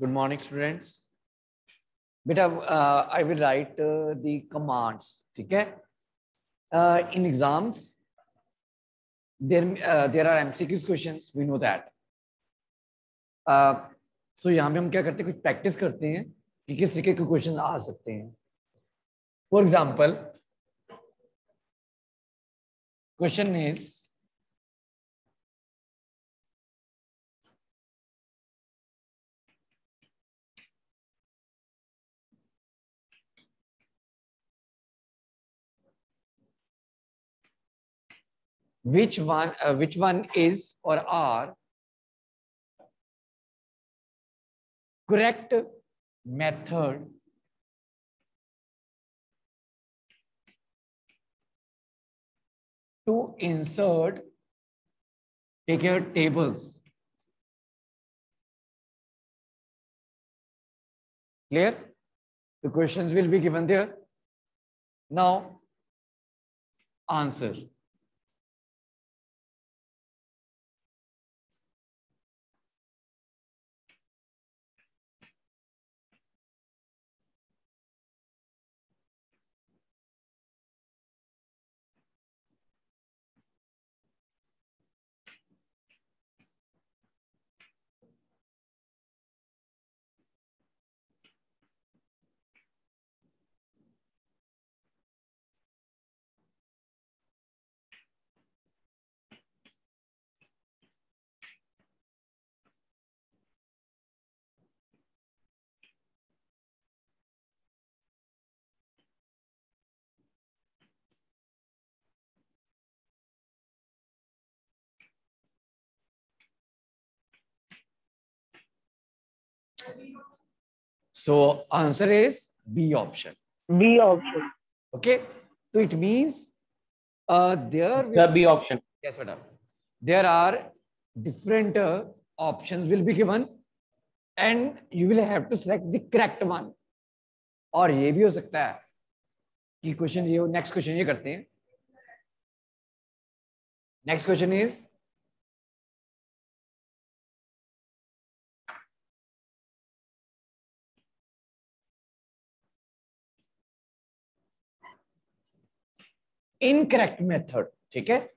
Good morning, students. Beta, uh, I will write uh, the commands. theek Okay. Uh, in exams, there uh, there are MCQs questions. We know that. Uh, so यहाँ पे हम क्या करते हैं कुछ practice करते हैं कि किस तरीके के क्वेश्चन आ सकते हैं for example question is which one uh, which one is or are correct method? To insert take your tables. Clear? The questions will be given there. Now answer So answer is B option. B option. Okay. So it means uh, there the B option. yes, madam. There are different uh, options will be given and you will have to select the correct one. और ये भी हो सकता है कि question ये next question ये करते हैं next question is incorrect method ठीक है?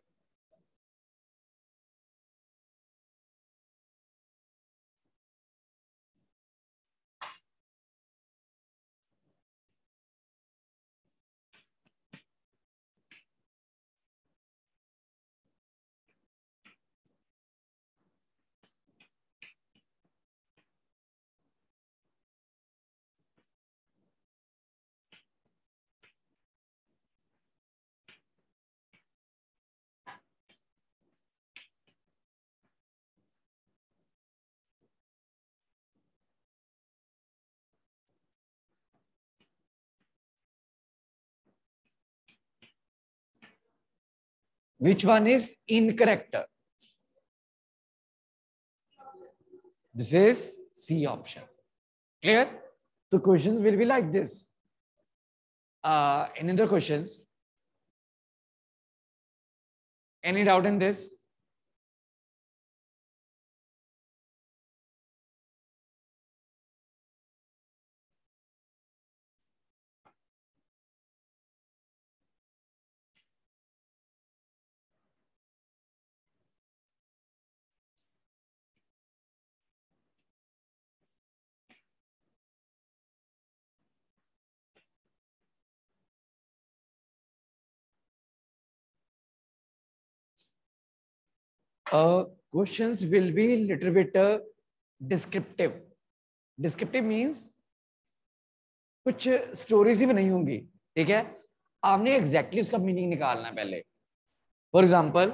Which one is incorrect? This is c option. Clear? The questions will be like this. Uh any other questions? Any doubt in this uh, questions will be little bit uh, descriptive descriptive means कुछ stories ही बनाई होंगी ठीक है आपने exactly exactly उसका meaning निकालना है पहले for example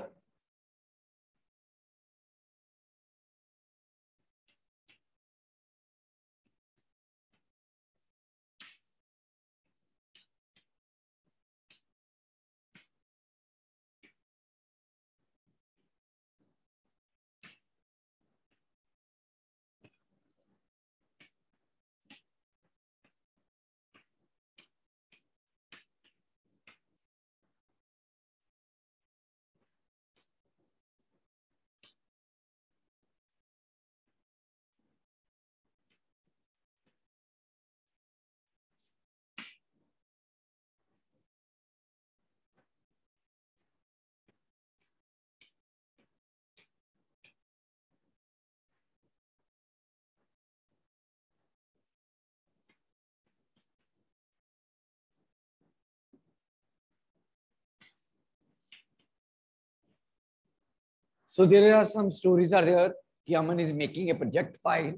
So there are some stories are there. Yaman is making a project file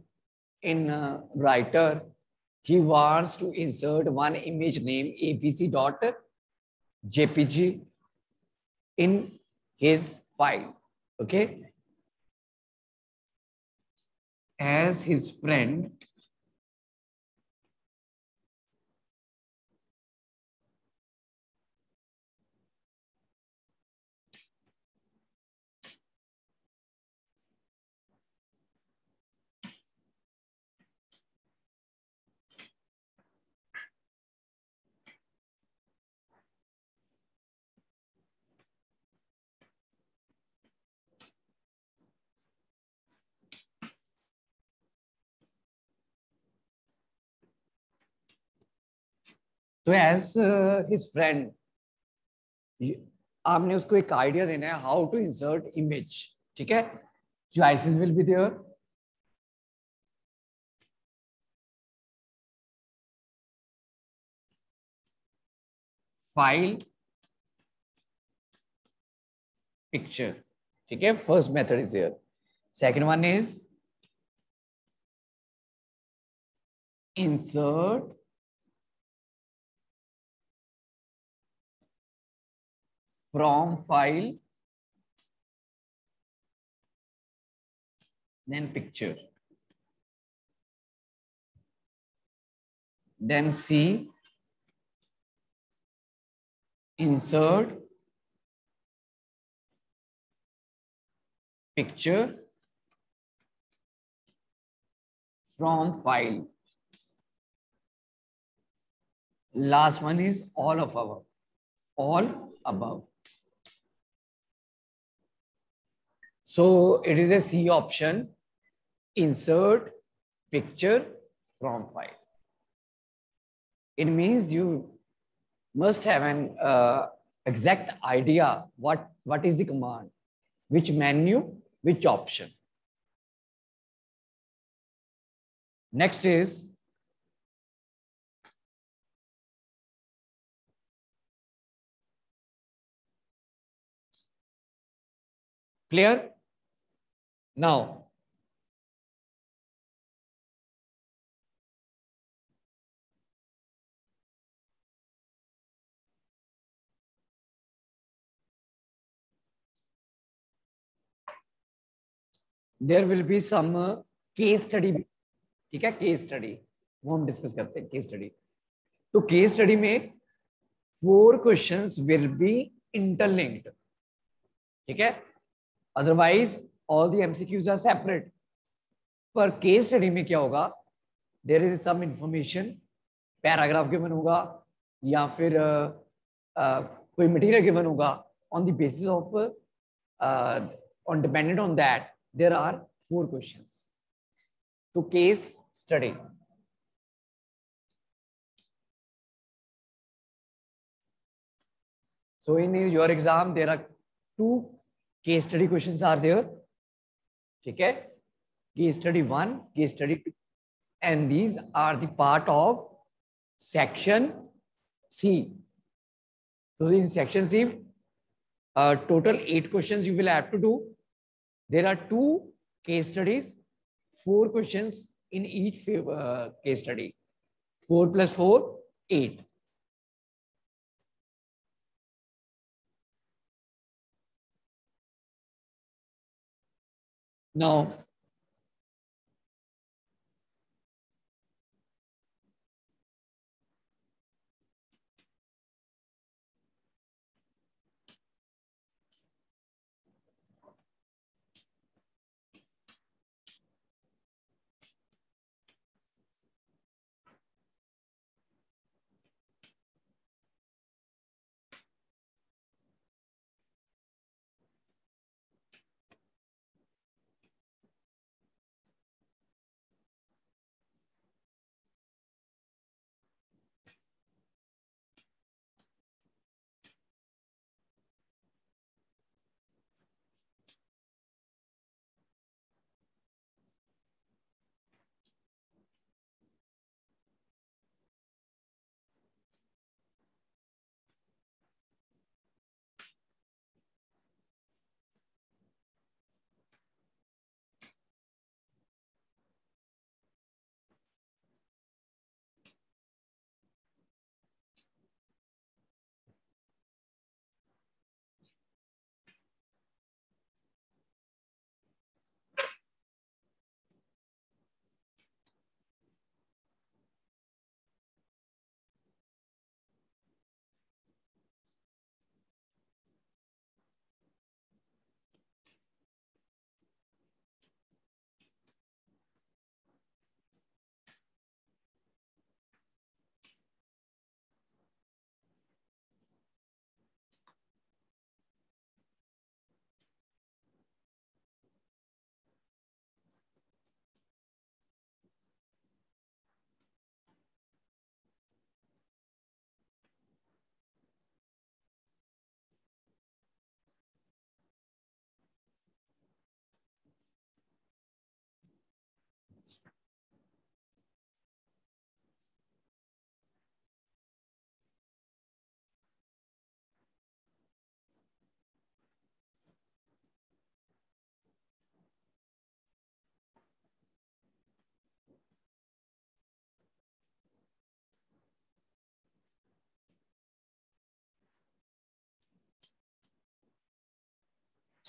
in writer. He wants to insert one image name abc.jpg in his file. Okay. As his friend, तो as his friend आपने उसको एक idea देना है how to insert image ठीक है? Choices will be there file picture ठीक है? First method is there second one is insert from file then picture. Then C insert picture from file. Last one is all of our all above So it is a C option, insert picture from file. It means you must have an uh, exact idea what, what is the command, which menu, which option. Next is clear? Now, there will be some uh, case study. ठीक है? Case study वो हम discuss करते हैं case study तो case study में four questions will be interlinked ठीक है? Otherwise all the MCQs are separate पर केस स्टडी में क्या होगा? There is some information paragraph given होगा या फिर uh, uh, कोई मटेरियल गिवन होगा on the basis of on dependent on that there are four questions तो case study so in your exam there are two case study questions are there. ठीक है? Case study one case study two and these are part of section C तो in section C total eight question you will have to do there are two case studies four question in each case study four plus four eight Now,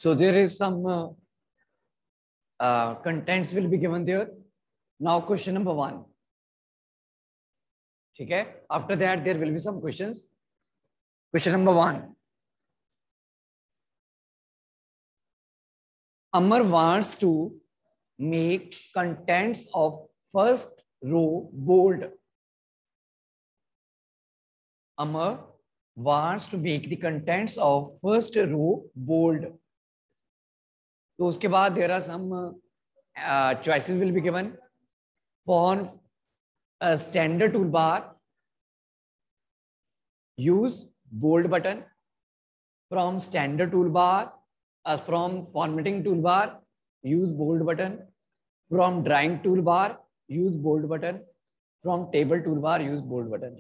So there is some uh, uh, contents will be given there. Now question number one. Okay. After that, there will be some questions. Question number one. Amar wants to make contents of first row bold. Amar wants to make the contents of first row bold. तो उसके बाद there are some choices will be given for standard toolbar use bold button from standard toolbar from formatting toolbar use bold button from drawing toolbar use bold button from table toolbar use bold button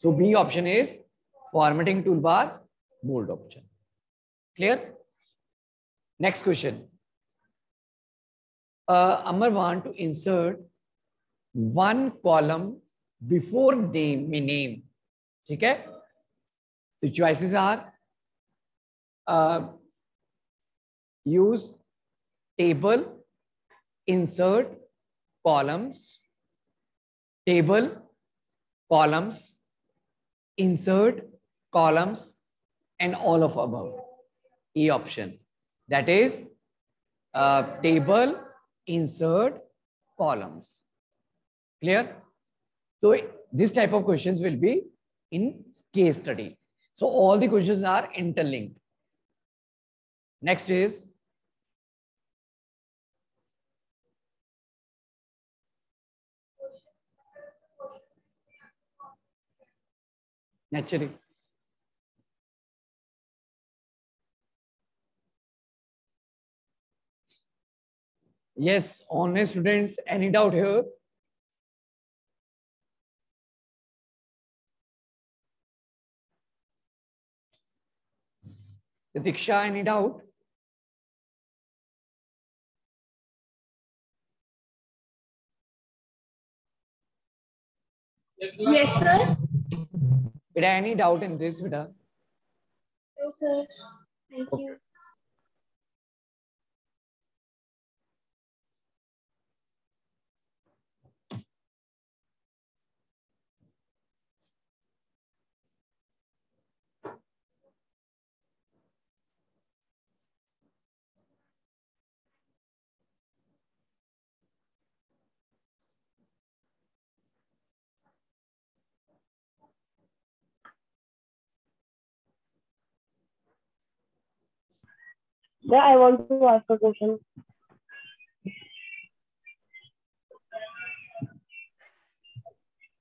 so B option is formatting toolbar bold option clear Next question. Uh, Amar want to insert one column before name name. Okay. The choices are uh, use table, insert columns, table, columns, insert columns, and all of above. E option that is uh, table insert columns. Clear? So this type of questions will be in case study. So all the questions are interlinked. Next is naturally Yes, online students, any doubt here? Diksha, any doubt? Yes, sir. Did any doubt in this, Vida? No, sir. Thank you. Yeah, I want to ask a question.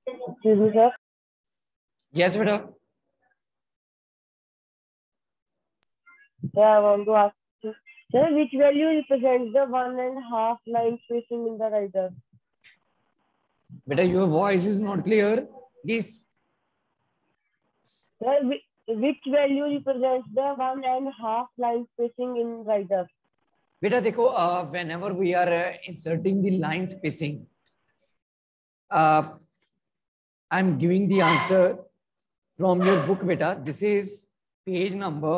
Excuse me, sir. Yes, Vida. Yeah, I want to ask you. Sir, which value represents the one and half line spacing in the writer? Beta, your voice is not clear. Please. Sir, which value represents the one and half line spacing in writer beta देखो uh, whenever we are uh, inserting the line spacing uh, i'm giving the answer from your book beta this is page number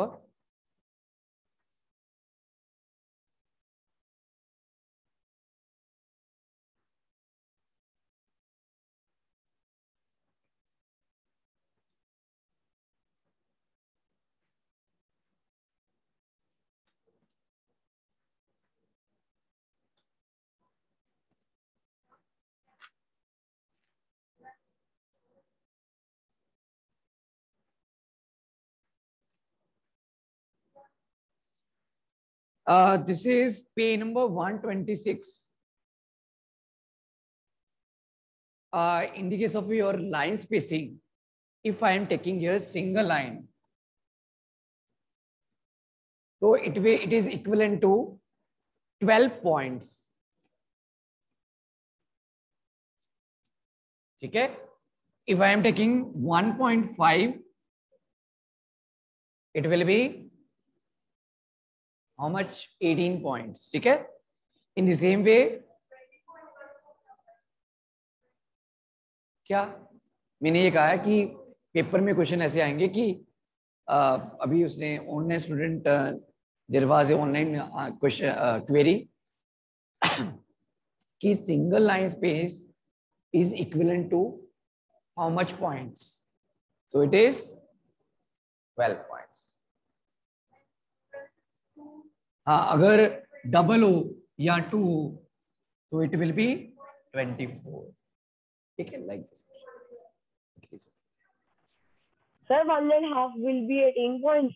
uh, this is page number 126 uh, in the case of your line spacing if i am taking here single line so it will it is equivalent to 12 points. Okay? If i am taking 1.5 it will be how much 18 points ठीक है in the same way क्या मैंने ये कहा है कि paper में question ऐसे आएँगे कि अ, अभी उसने online student uh, question uh, query कि single line space is equivalent to how much points so it is 12 points अगर डबल हो या टू हो तो it will be twenty four ठीक है like sir one and half will be eighteen point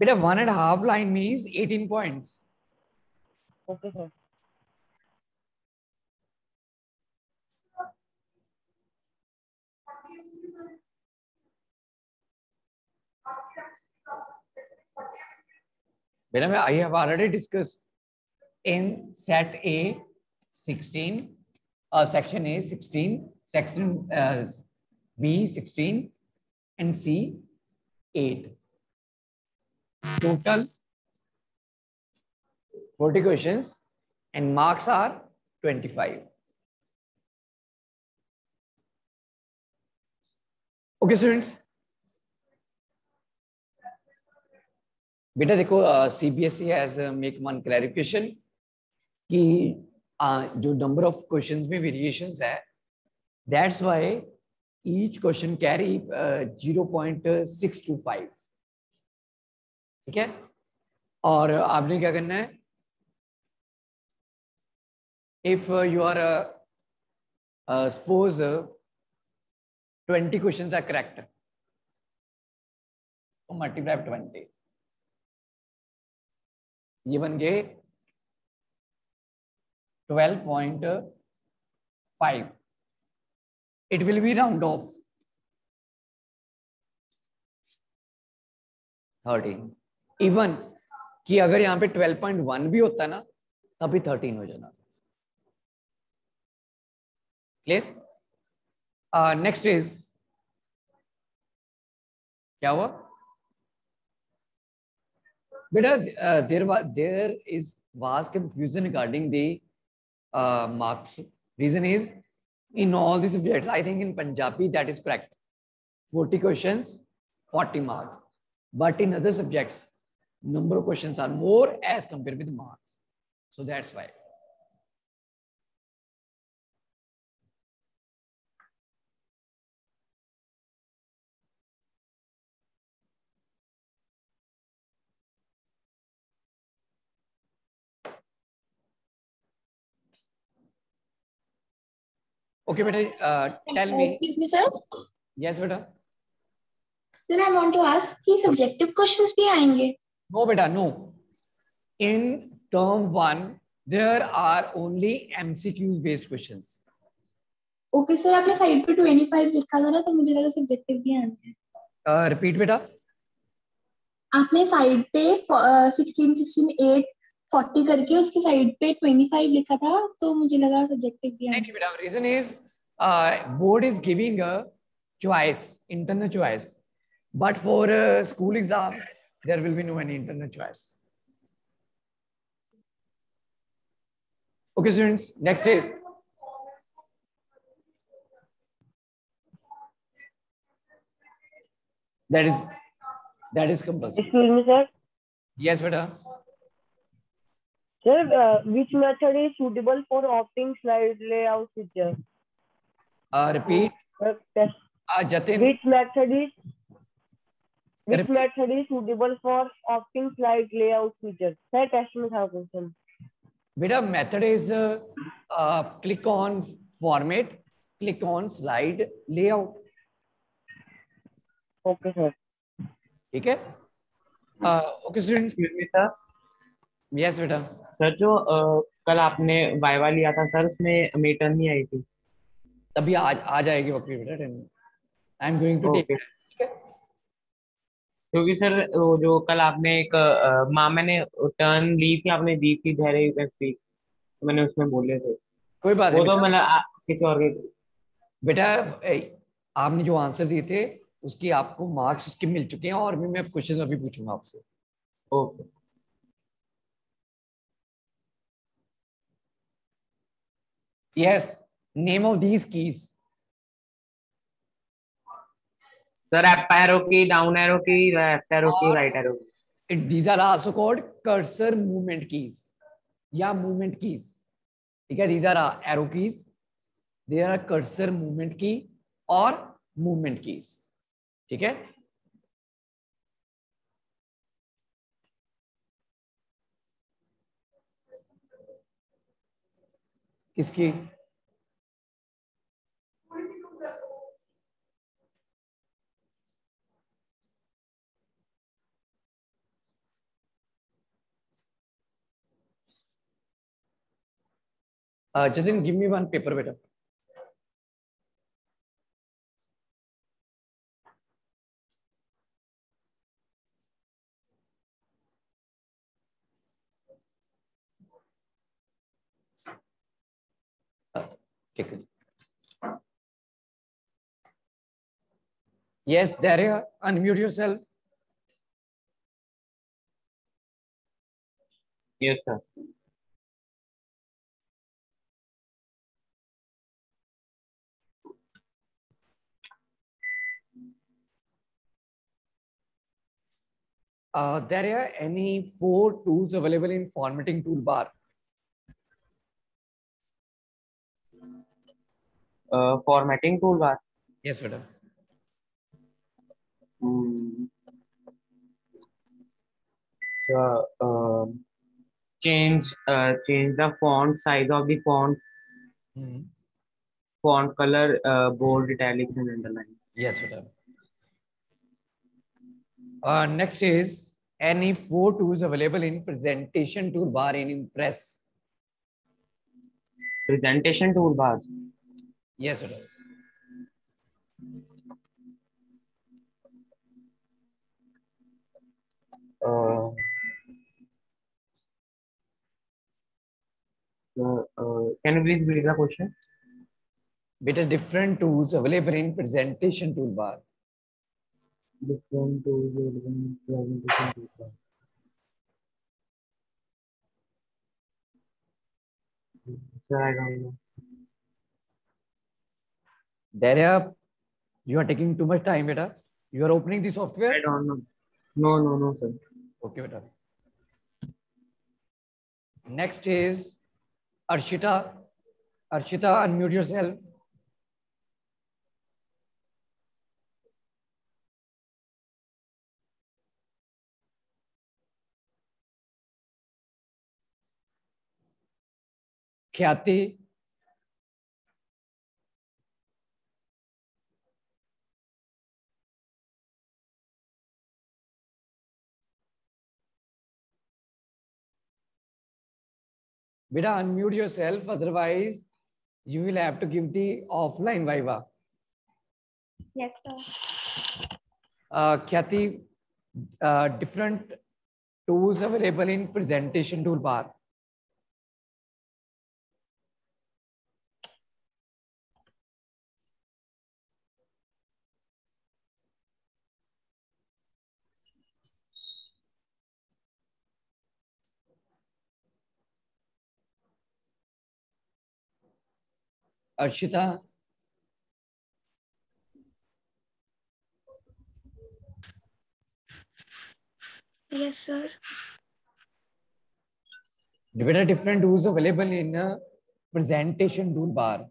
बेटा one and half line means eighteen point okay sir बेटा मैं I have already discussed in set A 16, uh, section A 16, section uh, B 16, and C 8. Total 40 questions, and marks are 25. Okay, students. बेटा देखो CBSE has make one clarification कि uh, जो number of questions में variations है that's why each question carry zero point six two five ठीक है? और आपने क्या करना है? If you are suppose twenty questions are correct तो मल्टीप्लाई ट्वेंटी ये बन गए twelve point five it will be round off thirteen even कि अगर यहाँ पे ट्वेल्व पॉइंट वन भी होता ना, तभी थर्टीन हो जाना। क्लियर नेक्स्ट इज़ क्या हुआ? Beta, uh, there was there is vast confusion regarding the uh, marks. Reason is in all the subjects, I think in Punjabi that is correct. 40 questions, 40 marks. But in other subjects, number of questions are more as compared with marks. So that's why. Okay, beta, uh, tell me. Excuse me, sir. Yes, beta. Sir, I want to ask कि subjective questions भी आएँगे? No, beta, no. In term one, there are only MCQs based questions. Okay, sir. आपने side पे 25 लिखा था ना तो मुझे लगा सब्जेक्टिव भी आएँगे. Uh, repeat, beta. आपने साइड पे uh, 16, 16, 8, 40 करके उसके साइड पे 25 लिखा था तो मुझे लगा subjective you, beta. Reason is uh, board is giving a choice, internal choice. But for uh, school exam, there will be no any internal choice. Okay, students. Next is that is that is compulsory. Excuse me, sir. Yes, beta. Sir which method is suitable for opting slide layout feature repeat Jatin which method is which method is suitable for opting slide layout feature sir test में था question बेटा method is click on format click on slide layout okay sir ठीक है okay students sir yes बेटा। Sir जो अ, कल आपने वाइवा लिया था सर उसमें मीटर नहीं आई थी। तभी आज आ जाएगी वक्त बेटा ten I am going to take क्योंकि सर वो जो कल आपने एक माँ मैंने टर्न ली थी आपने दी थी धैर्य व्यक्ति तो मैंने उसमें बोले थे। कोई बात वो तो। मतलब किसी और के बेटा आपने जो आंसर दिए थे उसकी आपको मार्क्स उसके मिल चुके हैं और भी मैं क्वेश्चन अभी पूछूँगा आपसे। Okay yes name of these keys sir up arrow key down arrow key left arrow key right arrow key it these are also called cursor movement keys या movement keys ठीक है these are arrow keys there are cursor movement key और movement keys ठीक है किसकी? Jatin give me one paper बेटा। Beta. Take it. Yes, Daria, unmute yourself. Yes, sir. Uh, there are any four tools available in formatting toolbar? Formatting toolbar. Yes, madam. Hmm. So, uh, change uh, change the font size of the font, font color, uh, bold, italics, and underline. Yes, madam. Uh, next is any four tools available in presentation toolbar in Impress? Presentation toolbars. Yes, madam. Uh, so, uh, can you please read the question? Better different tools available in presentation toolbar. Different tools available in presentation toolbar. Sir, I don't know. There you are taking too much time, beta. You are opening the software? I don't know. No, no, no, sir. Okay, beta. Next is Arshita. Arshita, unmute yourself. Khyati. Beta, unmute yourself. Otherwise, you will have to give the offline Viva. Yes, sir. Uh, Khyati, uh, different tools available in presentation toolbar. Arshita, Yes, sir. there are different tools available in uh, presentation toolbar.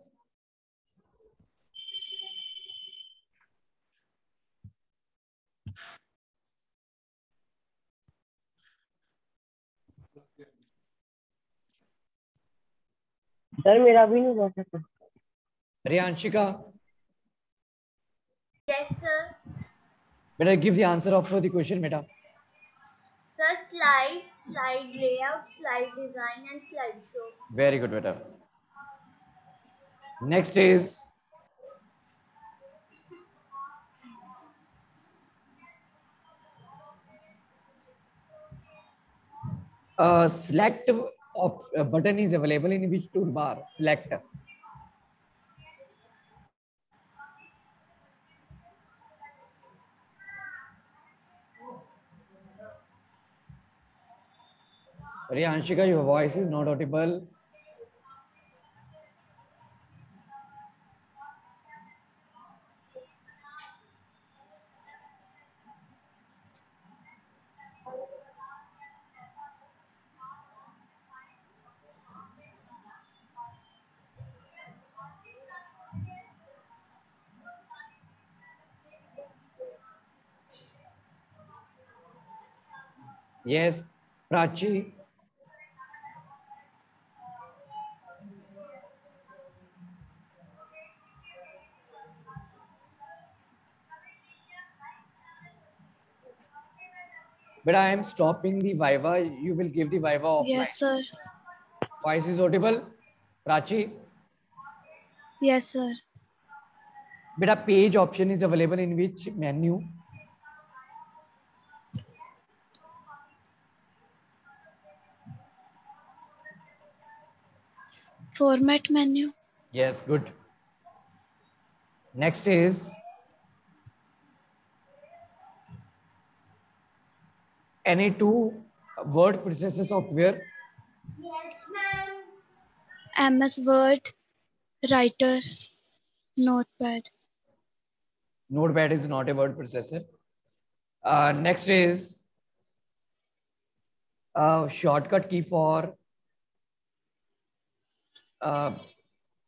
Sir मेरा भी नहीं हो सकता Riyanshika, Yes, sir. better give the answer of the question, beta. Sir, slide, slide layout, slide design, and slideshow. Very good, beta. Next is uh, select of uh, button is available in which toolbar? Select. अरे Anshika your voice is not audible yes Prachi. But i am stopping the viva you will give the viva offline Yes, sir. voice is audible prachi Yes, sir. But a page option is available in which menu Format menu. Yes, good. Next is any two word processor software. Yes, ma'am. MS Word. Writer. Notepad. Notepad is not a word processor. Uh, next is a shortcut key for uh,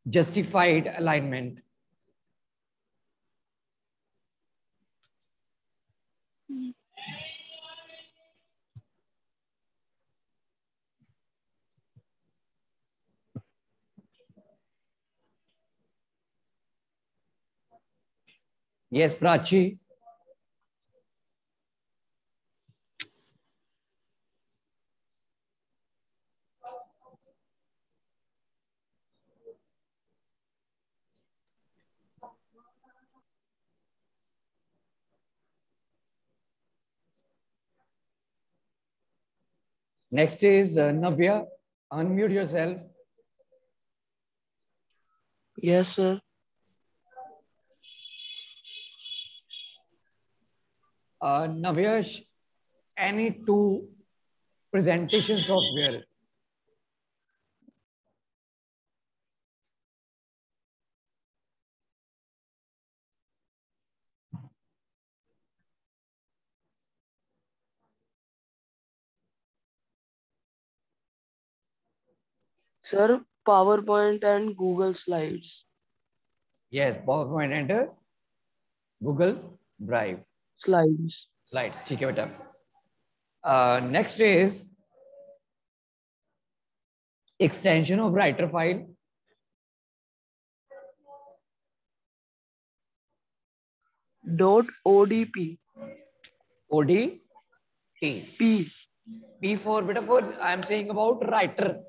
justified alignment. Yes, Prachi. Next is uh, Navya. Unmute yourself. Yes, sir. Uh, Navya, sh- any two presentation software. Sir, PowerPoint and Google Slides. Yes, PowerPoint and uh, Google Drive. Slides. Slides. ठीक है बेटा. Uh, next is extension of writer file. Dot ODP. OD T. P. P for beta for I am saying about writer.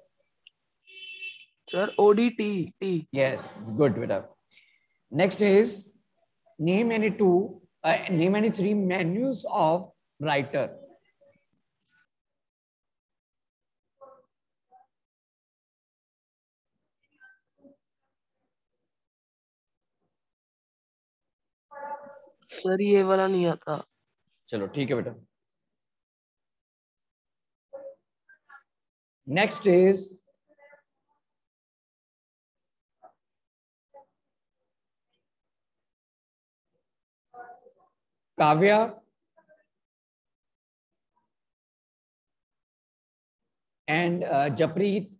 Sir, ODT. T. Yes, good beta. Next is name any two, uh, name any three menus of writer. Sir ये वाला नहीं आता चलो ठीक है बेटा next is Kavya and Japreet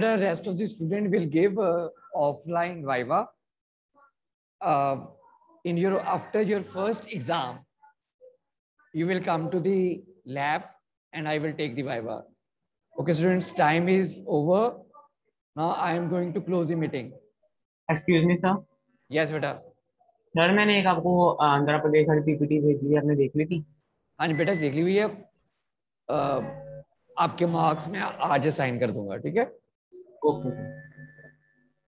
the rest of the student will give uh, offline viva. Uh, in your after your first exam, you will come to the lab and I will take the viva. Okay, students, time is over. Now I am going to close the meeting. Excuse me sir Yes, बेटा. Sir मैंने एक आपको अ, आंध्र प्रदेश वाली PPT भेजी है आपने देख ली थी हाँ जी बेटा देख ली हुई है अ, आपके मार्क्स में आज साइन कर दूँगा ठीक है ओके